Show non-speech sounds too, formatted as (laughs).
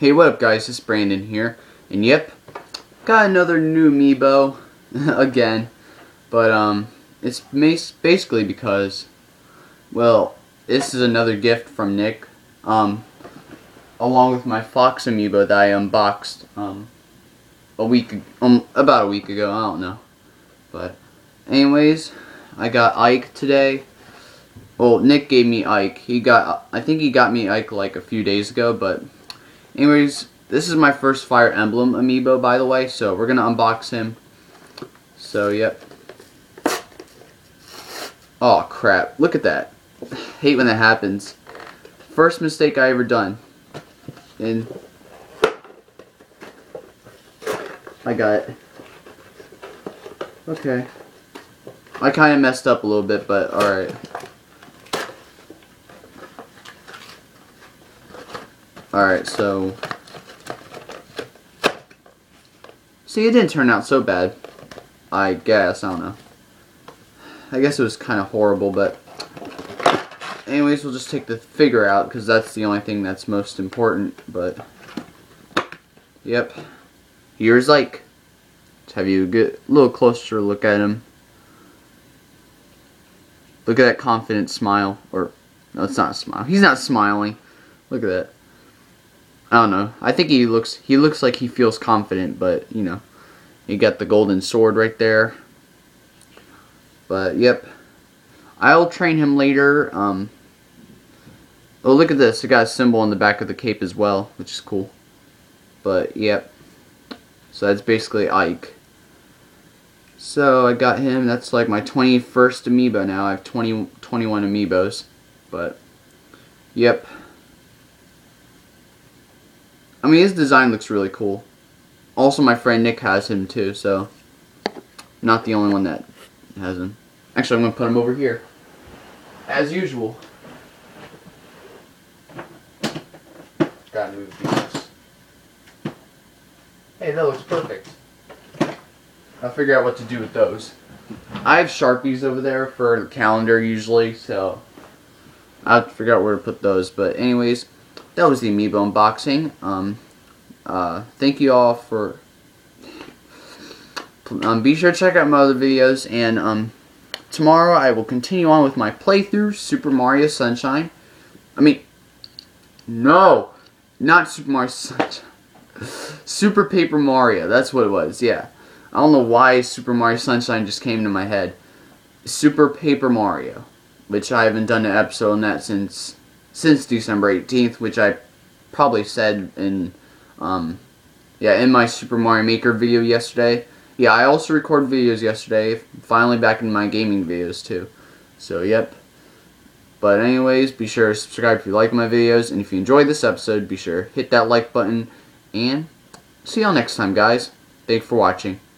Hey, what up guys, it's Brandin here, and yep, got another new amiibo, (laughs) again, but um, it's basically because, well, this is another gift from Nick, um, along with my Fox amiibo that I unboxed, um, a week, um, about a week ago, I don't know, but, anyways, I got Ike today, well, Nick gave me Ike, he got, I think he got me Ike like a few days ago, but, Anyways, this is my first Fire Emblem amiibo, by the way, so we're going to unbox him. So, yep. Oh, crap. Look at that. (sighs) hate when that happens. First mistake I ever done. And I got it. Okay. I kind of messed up a little bit, but alright. Alright, so... See, it didn't turn out so bad. I guess, I don't know. I guess it was kind of horrible, but... Anyways, we'll just take the figure out, because that's the only thing that's most important, but... Yep. Here's like... Let's have you get a little closer look at him. Look at that confident smile. Or, no, it's not a smile. He's not smiling. Look at that. I don't know. I think he looks he looks like he feels confident, but you know, you got the golden sword right there. But yep, I'll train him later. Um, oh, look at this! It got a symbol on the back of the cape as well, which is cool. But yep, so that's basically Ike. So I got him. That's like my 21st amiibo now. I have 20, 21 amiibos, but yep. I mean, his design looks really cool. Also, my friend Nick has him too, so not the only one that has him. Actually, I'm going to put him over here. As usual. Gotta move these. Hey, that looks perfect. I'll figure out what to do with those. I have Sharpies over there for the calendar usually, so I'll figure out where to put those. But anyways, that was the Amiibo unboxing. Um, uh, thank you all for. Um, be sure to check out my other videos, and um, tomorrow I will continue on with my playthrough Super Mario Sunshine. I mean, no, not Super Mario Sunshine. (laughs) Super Paper Mario. That's what it was. Yeah, I don't know why Super Mario Sunshine just came to my head. Super Paper Mario, which I haven't done an episode on that since since December 18th, which I probably said in, um, yeah, in my Super Mario Maker video yesterday. Yeah, I also recorded videos yesterday, finally back in my gaming videos too. So, yep. But anyways, be sure to subscribe if you like my videos, and if you enjoyed this episode, be sure to hit that like button, and see y'all next time, guys. Thanks for watching.